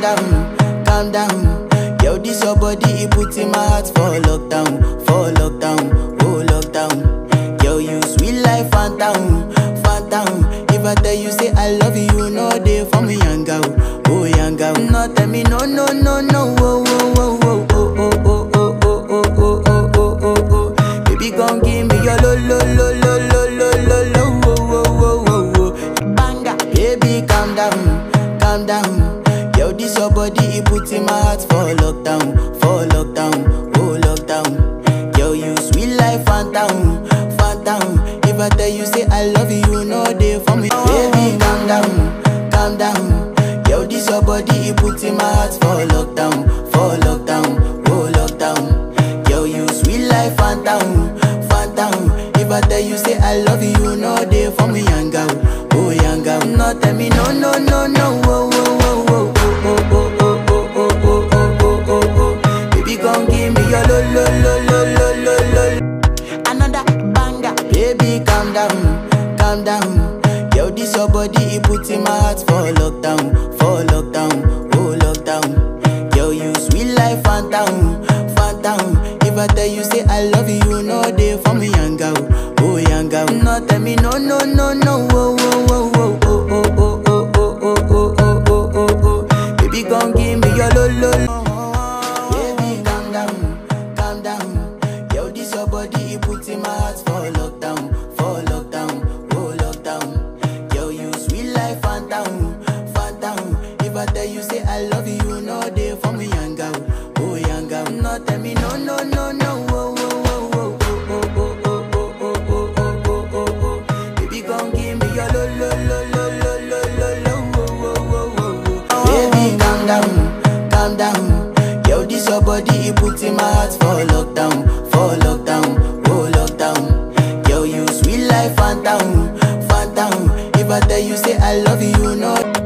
down your body, put in my heart for lockdown, for lockdown, oh lockdown. Girl, you sweet life, Fanta, Fanta. If I tell you say I love you, no day for me young girl, oh young girl. No tell me no, no, no, no, oh, oh, oh, oh, oh, oh, oh. Another banger, baby, calm down, calm down. This your body, it put in my heart for lockdown, for lockdown, oh lockdown. Yo, you sweet life, Fanta, Fanta. If I tell you say I love you, you know they for me, young girl, oh young girl. No, tell me no, no, no, no, oh, oh, oh, oh, oh, oh, oh, oh, oh, oh, oh, oh, oh, oh. Baby, gon' give body, it put in my heart for lockdown, for lockdown, oh lockdown. Yo, you sweet life, Fanta, Fanta. If I tell you say I love you, you know.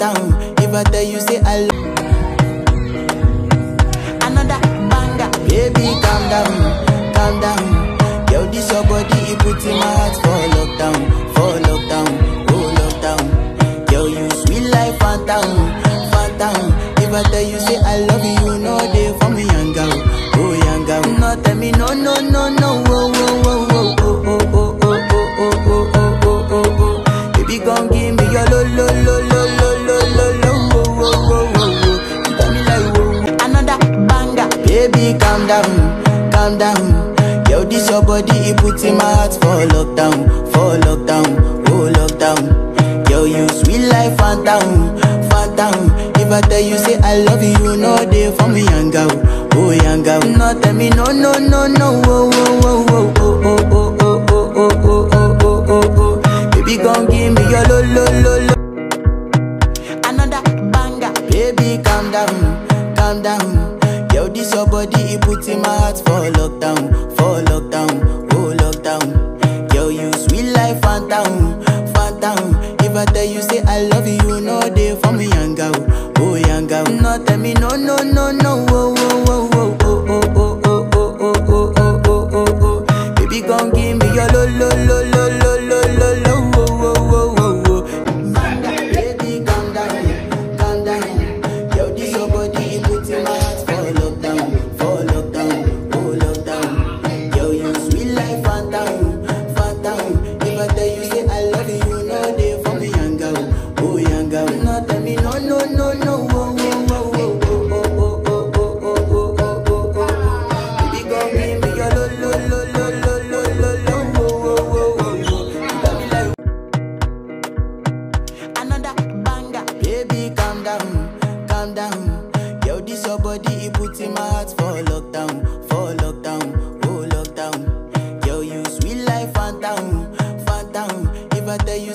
Fanta. If I tell you say I love Another banger. Baby, calm down, calm down. Yo, this your body, it put in my heart for lockdown, for lockdown, oh lockdown. Yo, you sweet. If I tell you say I love you, know they for me, young girl, oh young girl. No, tell me no, no, no, no, oh, oh, down, calm down. Yo, this your body, it put in my heart for lockdown, for lockdown, oh lockdown. Yo, you sweet life, Fanta, Fanta. If I tell you say I love you, know they for me, young girl, oh young girl. No, tell me no, no, no, no, oh, oh, oh, oh, oh, oh, oh, oh, oh, oh, oh, oh, oh, oh. Baby, gon' give me your lo, lo, lo, lo. Another banger. Baby, calm down, calm down. This your body, it put in my heart for lockdown, for lockdown, oh lockdown. Yo, you sweet life, Fanta, Fanta. If I tell you say I love you, know they for me, young girl, oh young girl. No, tell me no, no, no, no,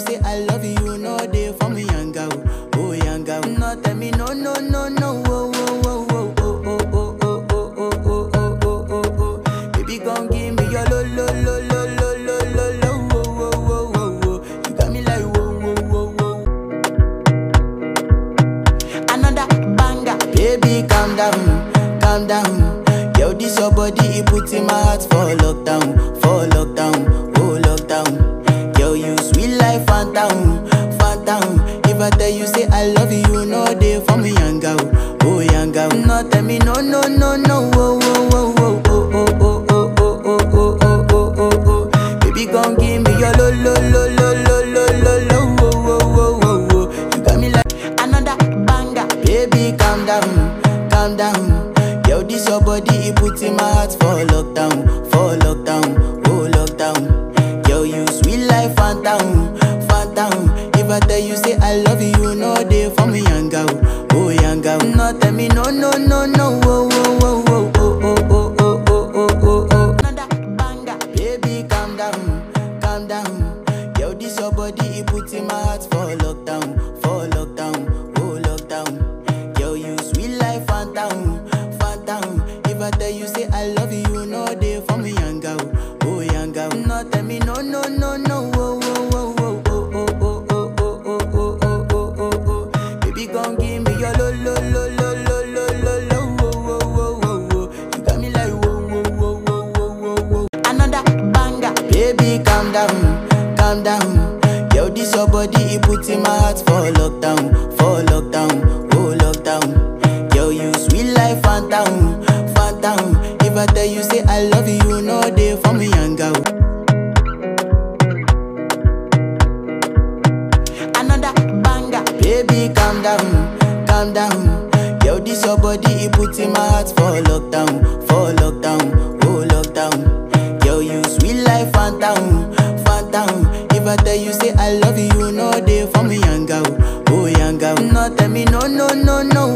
say I love you, know they for me girl, oh young girl. No, tell me no, no, no, no, oh, oh, oh, oh, oh, oh, oh, oh, oh, oh, oh, oh, oh, oh, oh. Baby, gon' give me your lo, lo, lo, lo, lo, lo, lo, lo, oh, oh, oh, oh, oh. Baby, calm down, calm down. Yo, this your body, it puts in my heart for lockdown, for oh lockdown. Yo, you sweet Fanta, oh, Fanta. Oh. If I tell you say I love you, know they for me young girl, oh young girl. No, tell me no, no, no, no, oh, oh, oh, oh, oh, oh, gon' give me your lo, lo, lo, lo, puts in my heart for lockdown, for lockdown, oh lockdown. Yo, you sweet life, Fanta, Fanta. If I tell you say I love you, know they for me young girl, oh young girl. No, tell me no, no, no, no,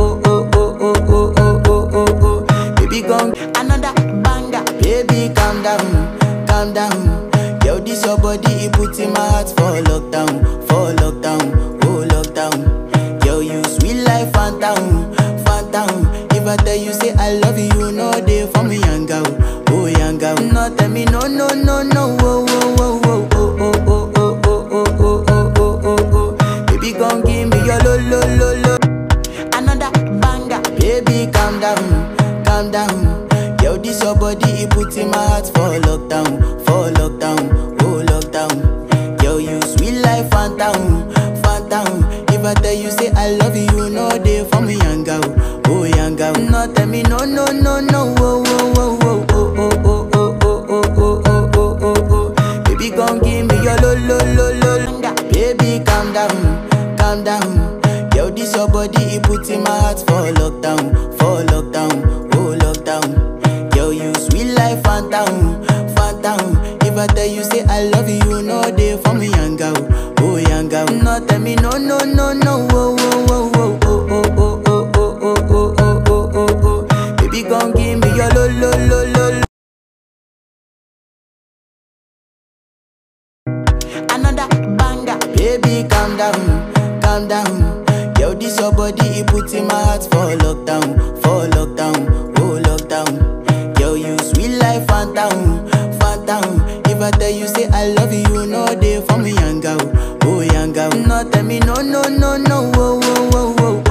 Calm down. Yo, this your body, it puts in my heart for lockdown, for lockdown, oh lockdown. Yo, you sweet life, Fanta, Fanta. If I tell you say I love you, you know for me young oh young. No, tell me no, no, no, no, oh, oh, oh, oh, oh, oh, oh, oh, oh, oh, oh, oh, oh, oh. Baby, gon' give me your lo, lo, lo, lo. Another banger. Baby, calm down, calm down. Your body, it puts in my heart for lockdown, for lockdown, oh lockdown. Yo, you sweet life, Fanta, Fanta. If I tell you say I love you, know they for me young girl, oh young girl. No, tell me no, no, no, body, it put in my heart for lockdown, for lockdown, oh lockdown. Yo, you sweet life, Fanta, Fanta. If I tell you say I love you, know they for me young girl, oh young girl. No tell me no no no no, oh oh oh oh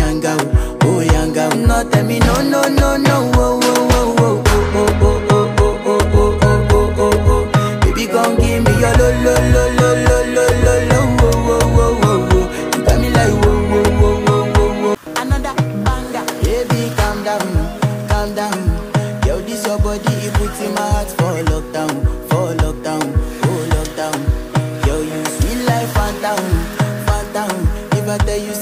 yanga oh yanga no tell me no no no no oh oh oh oh oh oh I tell you